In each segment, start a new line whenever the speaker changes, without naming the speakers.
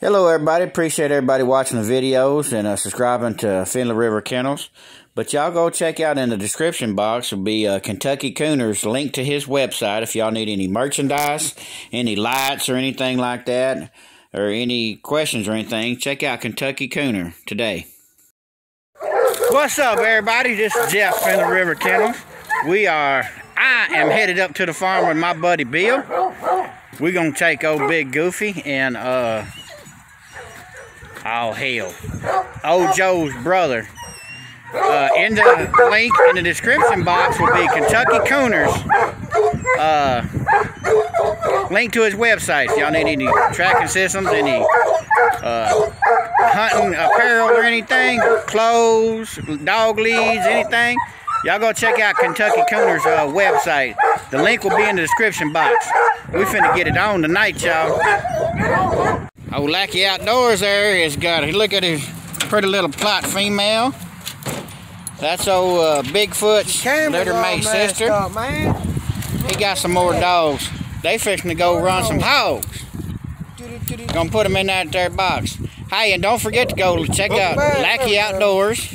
Hello, everybody. Appreciate everybody watching the videos and uh, subscribing to Finley River Kennels. But y'all go check out in the description box will be uh, Kentucky Cooner's link to his website if y'all need any merchandise, any lights or anything like that, or any questions or anything. Check out Kentucky Cooner today. What's up, everybody? This is Jeff Finley River Kennels. We are, I am headed up to the farm with my buddy Bill. We're gonna take old Big Goofy and uh all hell. Old Joe's brother. Uh, in the link in the description box will be Kentucky Cooners. Uh, link to his website y'all need any tracking systems, any uh, hunting apparel or anything, clothes, dog leads, anything. Y'all go check out Kentucky Cooners uh, website. The link will be in the description box. We finna get it on tonight, y'all. Old Lackey Outdoors there has got, look at his pretty little Plott female. That's old uh, Bigfoot's litter mate sister.
Up, man.
He got some more dogs. They fixing to go run some hogs. Gonna put them in that there box. Hey, and don't forget to go check out Lackey Outdoors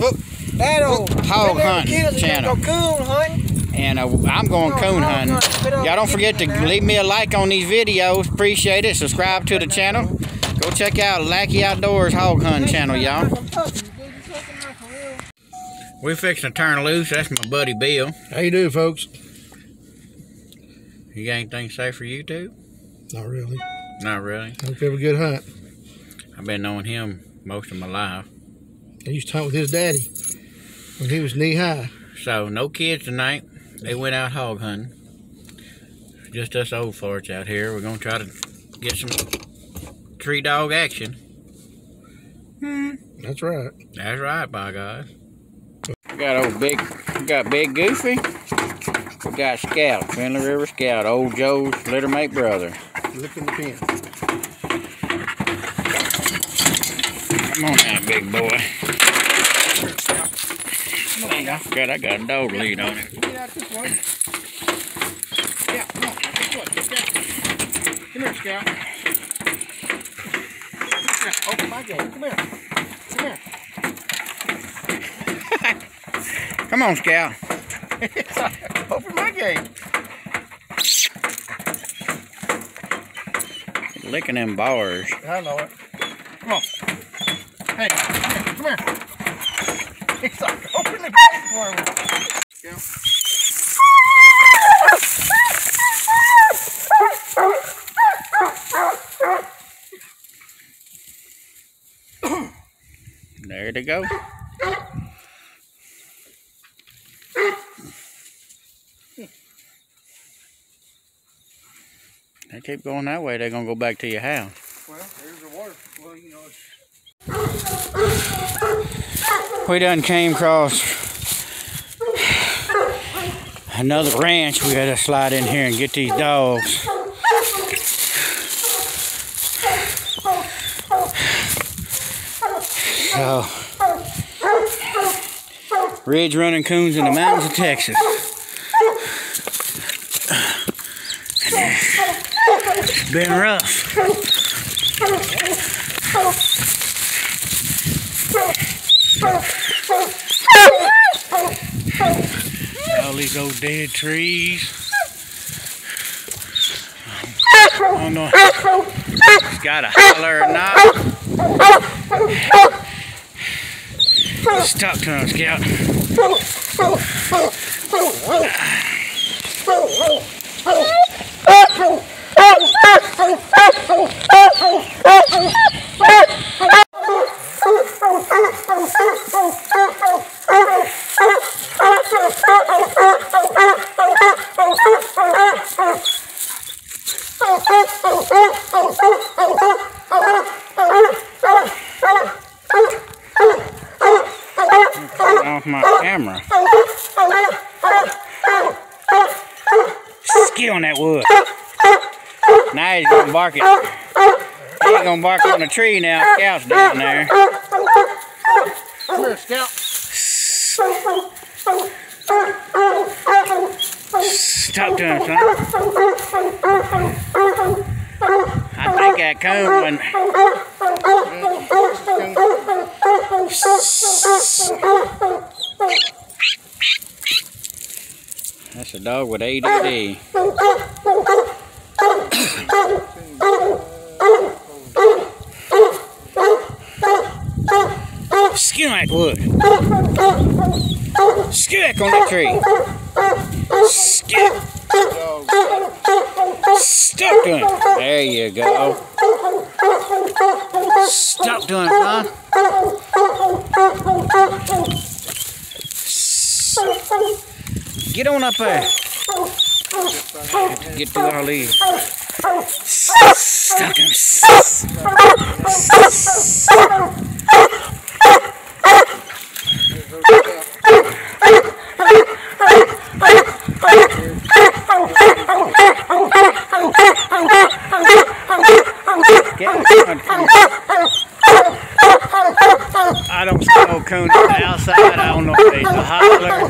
That old
Hog hunting
kid is gonna
channel.
Go coon hunting.
and uh, I'm going coon hunting. Y'all don't forget to leave me a like on these videos. Appreciate it. Subscribe to the channel. Go check out Lackey Outdoors Hog Hunting channel, y'all. We're fixing to turn loose. That's my buddy Bill.
How you doing, folks?
You got anything to say for YouTube?
Not really.
Not really.
Hope you have a good hunt.
I've been knowing him most of my life.
I used to hunt with his daddy when he was knee high.
So, no kids tonight. They went out hog hunting. Just us old farts out here. We're going to try to get some tree dog action. Hmm.
That's right.
That's right, by God. We got old big, we got Big Goofy. We got Scout, Finley River Scout, old Joe's littermate brother.
Look in the pen.
Come on now, big boy. Dang, I forgot I got a dog lead on it.
Get out this way. Yeah, come on. This way. Come here, Scout. Yeah, open my gate. Come here. Come here.
Come on, Scout.
open my gate.
Licking them bars.
I know it. Come on. Hey, come here. Come here. He's like, open the gate for me. Yeah.
They go. They keep going that way, they're gonna go back to your house.
Well, there's the water. Well, you know, it's
We done came across another ranch. We gotta slide in here and get these dogs. So, ridge running coons in the mountains of Texas. It's been rough. All these old dead trees. I don't know it's got a holler or not. Stop to Scout. Oh! Turn off my camera. Get on that wood. Now he's gonna bark it. He ain't gonna bark on the tree now. Scout's down there.
Come here, Scout.
Stop doing son. I think that coon when mm, That's a dog with ADD. Skin like wood. Skick on that tree. Stop doing it. There you go. Stop doing it, huh? Get on up there. Get through all these. Stop doing I don't no coon on the outside. I don't know if it's a holler.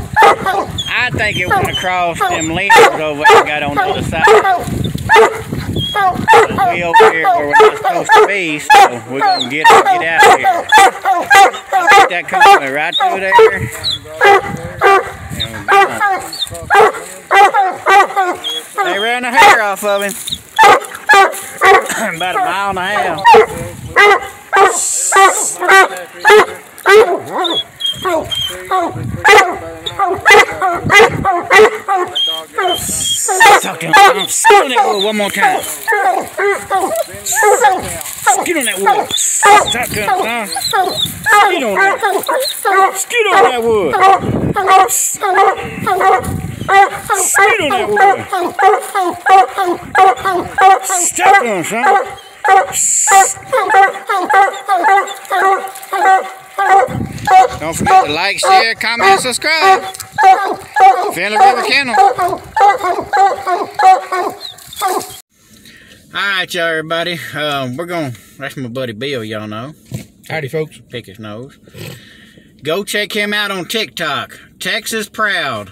I think it went across them limbs over and got on the other side. We over here where we're not supposed to be, so we're gonna get get out here. I think that went right through there. They ran the hair off of him. About a mile and a half. Suck him. Skid on that wood one more time. Skid on that wood. Doing it, huh? On that. Skid on that wood. Skid on that wood. Doing it, son. Don't forget to like, share, comment, subscribe. Finley River Kennel. Alright, y'all, everybody. Um, we're going, that's my buddy Bill, y'all know.
Howdy, folks.
Pick his nose. Go check him out on TikTok. Texas Proud.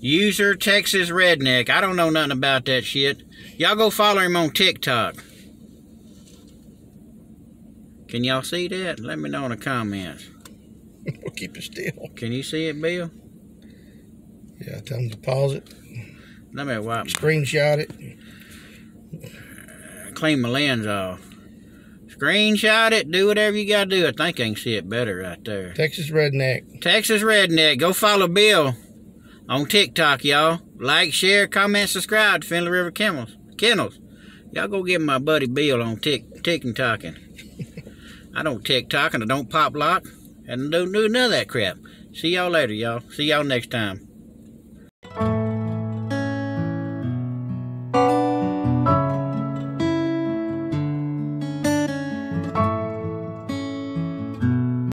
User Texas Redneck. I don't know nothing about that shit. Y'all go follow him on TikTok. Can y'all see that? Let me know in the comments.
We'll keep it still.
Can you see it, Bill?
Yeah, tell him to pause it,
Let me wipe,
screenshot it.
clean my lens off. Screenshot it. Do whatever you gotta do. I think I can see it better right there.
Texas Redneck.
Texas Redneck. Go follow Bill on TikTok, y'all. Like, share, comment, subscribe to Finley River Kennels. Kennels. Y'all go get my buddy Bill on Tik Tik and Talking. I don't TikTok and I don't pop lock and don't do none of that crap. See y'all later, y'all. See y'all next time.